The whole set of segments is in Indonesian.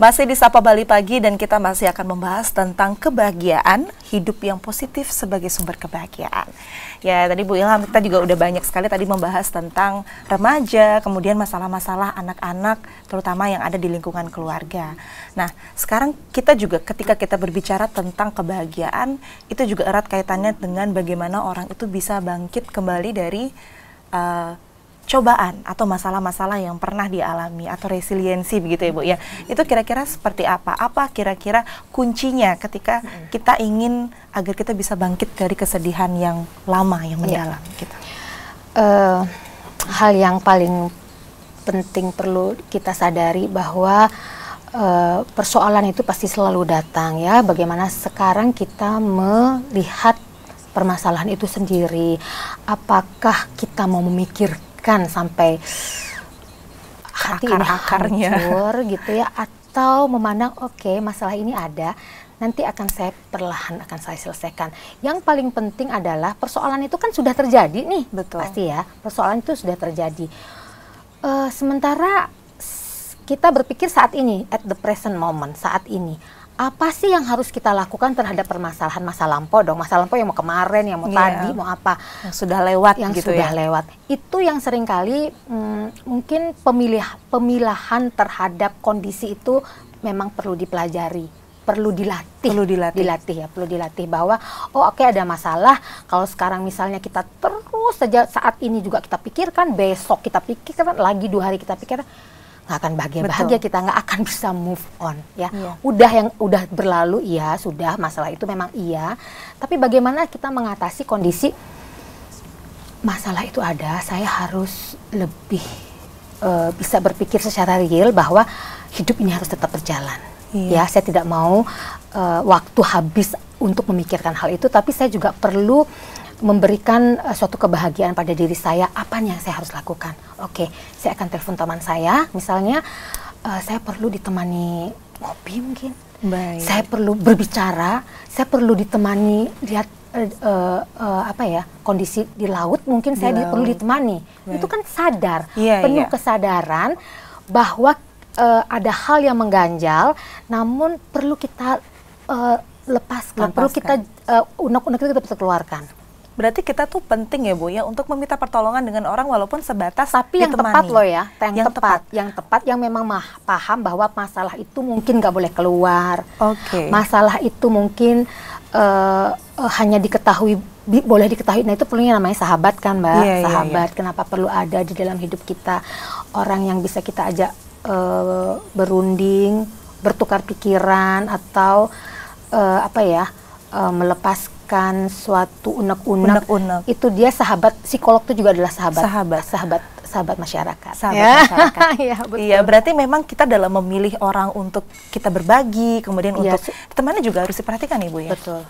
Masih di Sapa Bali Pagi dan kita masih akan membahas tentang kebahagiaan, hidup yang positif sebagai sumber kebahagiaan. Ya, tadi Bu Ilham kita juga udah banyak sekali tadi membahas tentang remaja, kemudian masalah-masalah anak-anak terutama yang ada di lingkungan keluarga. Nah, sekarang kita juga ketika kita berbicara tentang kebahagiaan, itu juga erat kaitannya dengan bagaimana orang itu bisa bangkit kembali dari uh, cobaan atau masalah-masalah yang pernah dialami atau resiliensi begitu ya Bu ya. Itu kira-kira seperti apa? Apa kira-kira kuncinya ketika kita ingin agar kita bisa bangkit dari kesedihan yang lama yang iya. mendalam ya. gitu. Uh, hal yang paling penting perlu kita sadari bahwa uh, persoalan itu pasti selalu datang ya. Bagaimana sekarang kita melihat permasalahan itu sendiri? Apakah kita mau memikirkan kan sampai hati Akar akarnya hancur gitu ya atau memandang oke okay, masalah ini ada nanti akan saya perlahan akan saya selesaikan. Yang paling penting adalah persoalan itu kan sudah terjadi nih, betul pasti ya persoalan itu sudah terjadi. Uh, sementara kita berpikir saat ini at the present moment saat ini apa sih yang harus kita lakukan terhadap permasalahan masa lampau dong? Masa lampau yang mau kemarin yang mau yeah. tadi mau apa? Yang sudah lewat yang gitu sudah ya? lewat. Itu yang sering kali hmm, mungkin pemilih pemilahan terhadap kondisi itu memang perlu dipelajari perlu dilatih. Perlu dilatih. Dilatih ya perlu dilatih bahwa oh oke okay, ada masalah. Kalau sekarang misalnya kita terus saja saat ini juga kita pikirkan besok kita pikirkan lagi dua hari kita pikirkan nggak akan bahagia-bahagia kita nggak akan bisa move on ya yeah. udah yang udah berlalu iya sudah masalah itu memang iya tapi bagaimana kita mengatasi kondisi masalah itu ada saya harus lebih uh, bisa berpikir secara real bahwa hidup ini harus tetap berjalan yeah. ya saya tidak mau uh, waktu habis untuk memikirkan hal itu tapi saya juga perlu memberikan uh, suatu kebahagiaan pada diri saya, apa yang saya harus lakukan? Oke, okay, saya akan telepon teman saya, misalnya uh, saya perlu ditemani ngopi mungkin, Baik. saya perlu berbicara, saya perlu ditemani lihat uh, uh, uh, apa ya kondisi di laut, mungkin di saya laut. perlu ditemani. Baik. Itu kan sadar, yeah, penuh yeah. kesadaran bahwa uh, ada hal yang mengganjal, namun perlu kita uh, lepaskan, lepaskan, perlu kita unek-unek uh, itu kita bisa keluarkan. Berarti kita tuh penting ya Bu ya untuk meminta pertolongan dengan orang walaupun sebatas tapi yang tepat loh ya, yang, yang tepat, tepat, yang tepat yang memang mah, paham bahwa masalah itu mungkin nggak boleh keluar. Oke. Okay. Masalah itu mungkin uh, uh, hanya diketahui bi boleh diketahui. Nah itu perlunya namanya sahabat kan Mbak, yeah, iya, sahabat. Yeah, yeah. Kenapa perlu ada di dalam hidup kita orang yang bisa kita ajak uh, berunding, bertukar pikiran atau uh, apa ya uh, melepaskan menemukan suatu unek-unek itu dia sahabat psikolog itu juga adalah sahabat sahabat sahabat sahabat masyarakat sahabat ya. masyarakat ya, betul. iya berarti memang kita dalam memilih orang untuk kita berbagi kemudian ya, untuk temannya juga harus diperhatikan ibu ya betul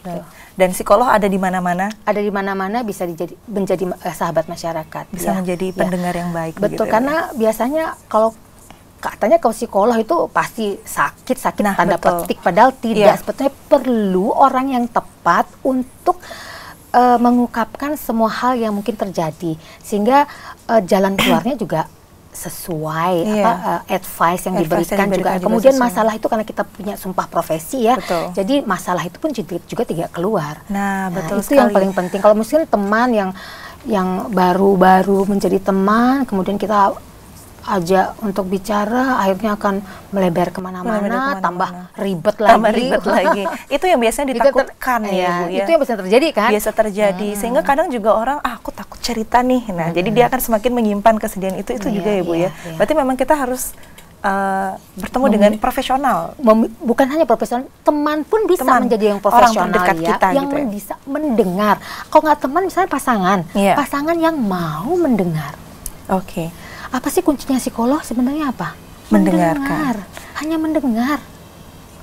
dan, dan psikolog ada di mana-mana ada di mana-mana bisa dijadi, menjadi uh, sahabat masyarakat bisa ya. menjadi ya. pendengar yang baik betul ya, karena ya. biasanya kalau katanya kalau psikolog itu pasti sakit sakit nah, tanda betul. petik padahal tidak yeah. sebetulnya perlu orang yang tepat untuk uh, mengungkapkan semua hal yang mungkin terjadi sehingga uh, jalan keluarnya juga sesuai yeah. apa uh, advice yang advice diberikan, yang juga. juga kemudian sesuai. masalah itu karena kita punya sumpah profesi ya betul. jadi masalah itu pun juga, juga tidak keluar nah, nah betul itu sekali. yang paling penting kalau mungkin teman yang yang baru-baru menjadi teman kemudian kita aja untuk bicara akhirnya akan melebar ke mana-mana tambah ribet lagi tambah ribet lagi itu yang biasanya ditakutkan ya, ya Bu ya itu yang biasa terjadi kan biasa terjadi hmm. sehingga kadang juga orang ah, aku takut cerita nih nah hmm. jadi dia akan semakin menyimpan kesedihan itu itu iya, juga ya Bu iya, ya iya. berarti memang kita harus Uh, bertemu Mem dengan profesional. Mem bukan hanya profesional, teman pun bisa teman, menjadi yang profesional orang ya, kita yang gitu ya? bisa mendengar. Kalau nggak teman, misalnya pasangan, yeah. pasangan yang mau mendengar. Oke. Okay apa sih kuncinya psikolog sebenarnya apa? Mendengarkan. Mendengar. Hanya mendengar.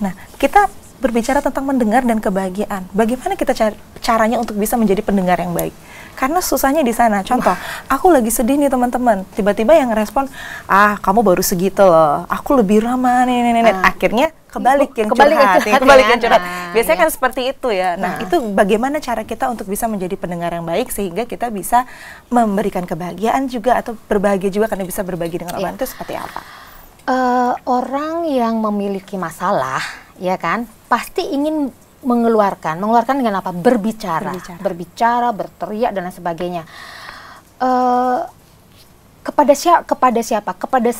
Nah, kita berbicara tentang mendengar dan kebahagiaan. Bagaimana kita car caranya untuk bisa menjadi pendengar yang baik? Karena susahnya di sana. Contoh, aku lagi sedih nih teman-teman. Tiba-tiba yang respon, ah kamu baru segitu loh. Aku lebih ramah nih, nih, nih. Uh. Akhirnya kebalik yang kebalik curhat, curhat, kebalik ya. yang curhat. Nah, Biasanya ya. kan seperti itu ya. Nah, nah, itu bagaimana cara kita untuk bisa menjadi pendengar yang baik sehingga kita bisa memberikan kebahagiaan juga atau berbahagia juga karena bisa berbagi dengan orang ya. itu seperti apa? uh, orang yang memiliki masalah, ya kan, pasti ingin mengeluarkan, mengeluarkan dengan apa? Berbicara, berbicara, berbicara berteriak dan lain sebagainya. Uh, kepada siapa? Kepada siapa? Kepada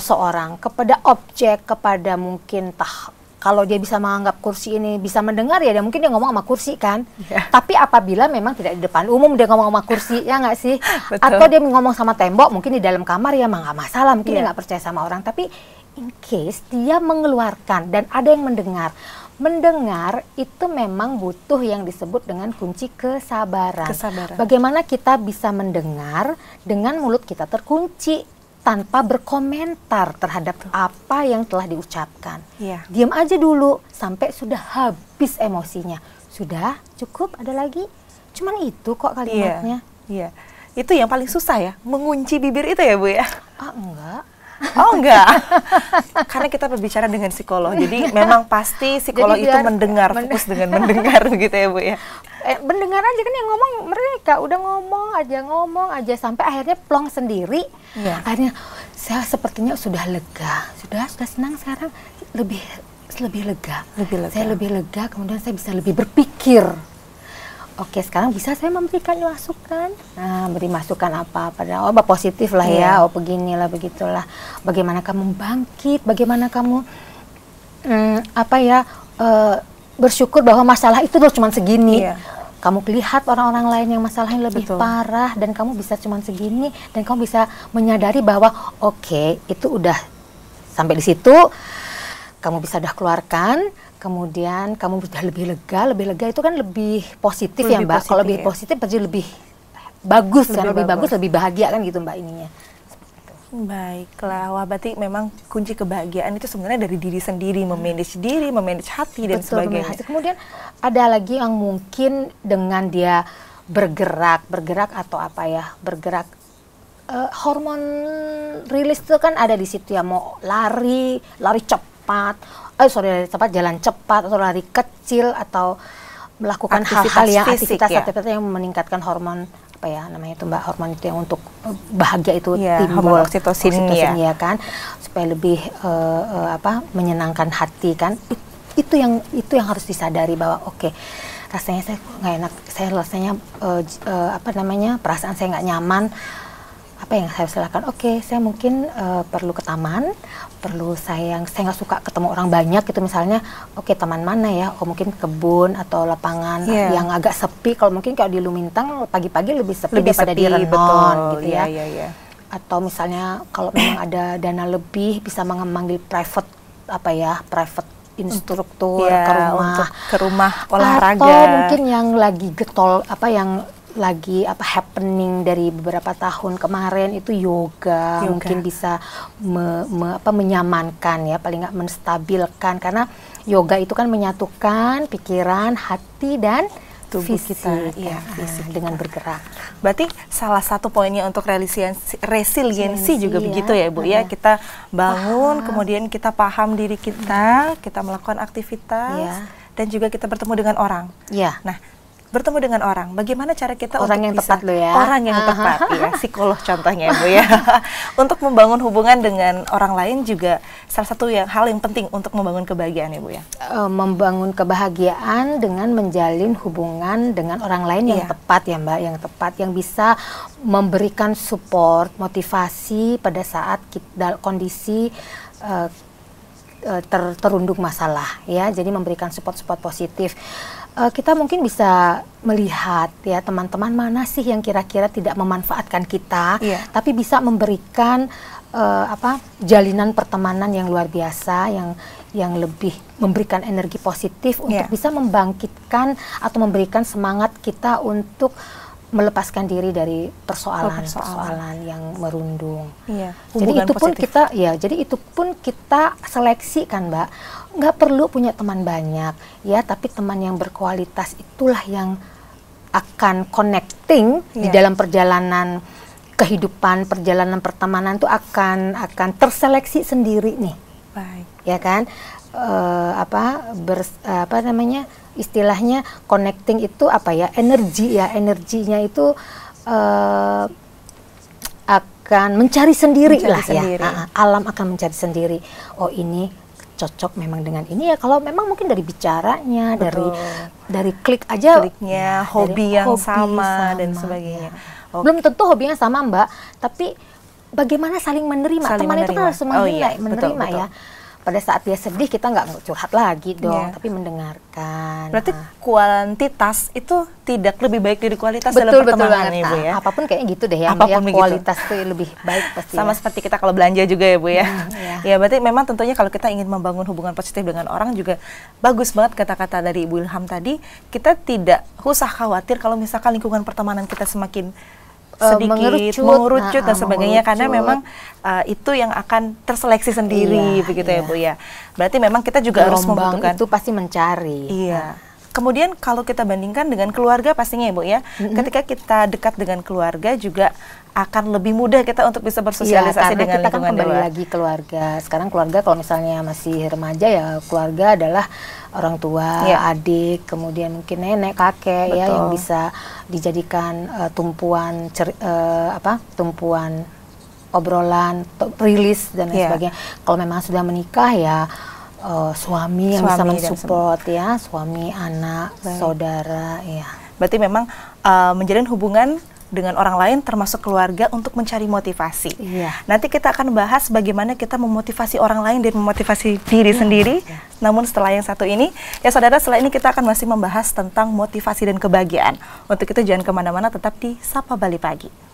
seorang, kepada objek, kepada mungkin tah kalau dia bisa menganggap kursi ini bisa mendengar ya dia mungkin dia ngomong sama kursi kan yeah. tapi apabila memang tidak di depan umum dia ngomong sama kursi ya nggak sih Betul. atau dia ngomong sama tembok mungkin di dalam kamar ya nggak masalah mungkin yeah. dia iya. nggak percaya sama orang tapi in case dia mengeluarkan dan ada yang mendengar mendengar itu memang butuh yang disebut dengan kunci kesabaran. kesabaran. Bagaimana kita bisa mendengar dengan mulut kita terkunci tanpa berkomentar terhadap apa yang telah diucapkan. Ya. Diam aja dulu sampai sudah habis emosinya. Sudah cukup ada lagi? Cuman itu kok kalimatnya. Iya. Ya. Itu yang paling susah ya, mengunci bibir itu ya, Bu ya? Ah, enggak. Oh enggak, karena kita berbicara dengan psikolog, jadi memang pasti psikolog itu mendengar, fokus dengan mendengar begitu ya Bu ya. Eh, mendengar aja kan yang ngomong mereka udah ngomong aja ngomong aja sampai akhirnya plong sendiri. Yeah. akhirnya saya sepertinya sudah lega. Sudah sudah senang sekarang. Lebih lebih lega. Lebih lega. Saya lebih lega kemudian saya bisa lebih berpikir Oke, sekarang bisa saya memberikan masukan. Nah, beri masukan apa pada oh positif lah yeah. ya, oh beginilah begitulah. Bagaimana kamu bangkit, bagaimana kamu hmm, apa ya uh, bersyukur bahwa masalah itu tuh cuma segini. Iya. Kamu lihat orang-orang lain yang masalahnya lebih Betul. parah dan kamu bisa cuma segini dan kamu bisa menyadari bahwa oke okay, itu udah sampai di situ kamu bisa udah keluarkan kemudian kamu sudah lebih lega lebih lega itu kan lebih positif ya, lebih ya mbak kalau lebih ya. positif pasti lebih bagus lebih kan lebih bagus. bagus lebih bahagia kan gitu mbak ininya Baiklah, wah berarti memang kunci kebahagiaan itu sebenarnya dari diri sendiri, memanage diri, memanage hati dan Betul, sebagainya. Hati. Kemudian ada lagi yang mungkin dengan dia bergerak, bergerak atau apa ya, bergerak uh, hormon rilis itu kan ada di situ ya, mau lari, lari cepat, eh sorry lari cepat, jalan cepat atau lari kecil atau melakukan hal-hal yang aktivitas, ya? aktivitas yang meningkatkan hormon apa ya namanya itu mbak? Hormon itu yang untuk bahagia itu ya, timbul. oksitosin, oksitosin ya. ya kan? Supaya lebih uh, uh, apa menyenangkan hati kan? It, itu yang itu yang harus disadari bahwa oke okay, rasanya saya nggak enak saya rasanya uh, uh, apa namanya perasaan saya nggak nyaman. Apa yang saya silakan oke okay, saya mungkin uh, perlu ke taman perlu saya saya nggak suka ketemu orang banyak gitu misalnya oke okay, taman mana ya oh mungkin kebun atau lapangan yeah. yang agak sepi kalau mungkin kalau di Lumintang pagi-pagi lebih sepi lebih daripada sepi, di Renon betul. gitu ya yeah, yeah, yeah. atau misalnya kalau memang ada dana lebih bisa memanggil private apa ya private instruktur yeah, ke rumah ke rumah olahraga atau mungkin yang lagi getol apa yang lagi apa happening dari beberapa tahun kemarin itu yoga, yoga. mungkin bisa me, me, apa menyamankan ya paling nggak menstabilkan karena yoga itu kan menyatukan pikiran, hati dan tubuh fisik, kita ya, fisik dengan bergerak. Berarti salah satu poinnya untuk resiliensi, resiliensi juga ya. begitu ya Bu ya. Kita bangun, paham. kemudian kita paham diri kita, kita melakukan aktivitas ya. dan juga kita bertemu dengan orang. Ya. Nah, bertemu dengan orang. Bagaimana cara kita orang untuk yang bisa, tepat lo ya? Orang yang tepat ya, psikolog contohnya Bu ya. untuk membangun hubungan dengan orang lain juga salah satu yang hal yang penting untuk membangun kebahagiaan ya Bu ya. Uh, membangun kebahagiaan dengan menjalin hubungan dengan orang lain yang iya. tepat ya Mbak, yang tepat yang bisa memberikan support, motivasi pada saat kita kondisi uh, ter, terundung masalah ya. Jadi memberikan support-support positif uh, kita mungkin bisa melihat ya teman-teman mana sih yang kira-kira tidak memanfaatkan kita, yeah. tapi bisa memberikan uh, apa jalinan pertemanan yang luar biasa, yang yang lebih memberikan energi positif untuk yeah. bisa membangkitkan atau memberikan semangat kita untuk melepaskan diri dari persoalan-persoalan yang merundung. Iya. Jadi itu pun positif. kita ya, jadi itu pun kita seleksi kan, Mbak. Nggak perlu punya teman banyak, ya, tapi teman yang berkualitas itulah yang akan connecting iya. di dalam perjalanan kehidupan, perjalanan pertemanan itu akan akan terseleksi sendiri nih. Baik. Ya kan? Uh, apa ber, uh, apa namanya? istilahnya connecting itu apa ya energi ya energinya itu uh, akan mencari sendiri Mencari lah sendiri. ya. Ah, ah, alam akan mencari sendiri. Oh ini cocok memang dengan ini ya. Kalau memang mungkin dari bicaranya, dari Betul. dari klik aja, Kliknya, ya, hobi dari yang sama dan sama, sebagainya. ya. Oke. Belum tentu hobinya sama Mbak, tapi bagaimana saling menerima. Saling Teman itu kan menerima. harus menerima, Oh iya, menerima betul, ya. Pada saat dia sedih kita nggak curhat lagi dong, Iya. tapi mendengarkan. Berarti Ah. kuantitas itu tidak lebih baik dari kualitas betul dalam betul pertemanan Ibu Nah, ya. apa pun kayaknya gitu deh ya, Apa pun ya kualitas itu lebih baik pasti Sama ya. seperti kita kalau belanja juga ya Bu ya. iya. Ya berarti memang tentunya kalau kita ingin membangun hubungan positif dengan orang juga bagus banget kata-kata dari Ibu Ilham tadi. Kita tidak usah khawatir kalau misalkan lingkungan pertemanan kita semakin sedikit mengerucut, mengerucut dan nah, sebagainya karena mengerucut. memang uh, itu yang akan terseleksi sendiri Iya, begitu ya iya. Bu ya. Berarti memang kita juga harus Gelombang membutuhkan itu pasti mencari. Iya. Kemudian kalau kita bandingkan dengan keluarga pastinya ya Bu ya, ketika kita dekat dengan keluarga juga akan lebih mudah kita untuk bisa bersosialisasi karena dengan kita kan kembali luar. lagi keluarga. Sekarang keluarga kalau misalnya masih remaja ya keluarga adalah orang tua, Iya. adik, kemudian mungkin nenek, kakek ya Betul. yang bisa dijadikan eh, tumpuan cer- eh, apa? tumpuan obrolan, rilis dan lain Iya. sebagainya. Kalau memang sudah menikah ya eh, suami yang bisa Suami mensupport ya, suami, anak, Baik. saudara ya. Berarti memang uh, menjalin hubungan dengan orang lain termasuk keluarga untuk mencari motivasi. Iya. Nanti kita akan bahas bagaimana kita memotivasi orang lain dan memotivasi diri sendiri. Namun setelah yang satu ini, ya saudara setelah ini kita akan masih membahas tentang motivasi dan kebahagiaan. Untuk itu jangan ke mana-mana tetap di Sapa Bali Pagi.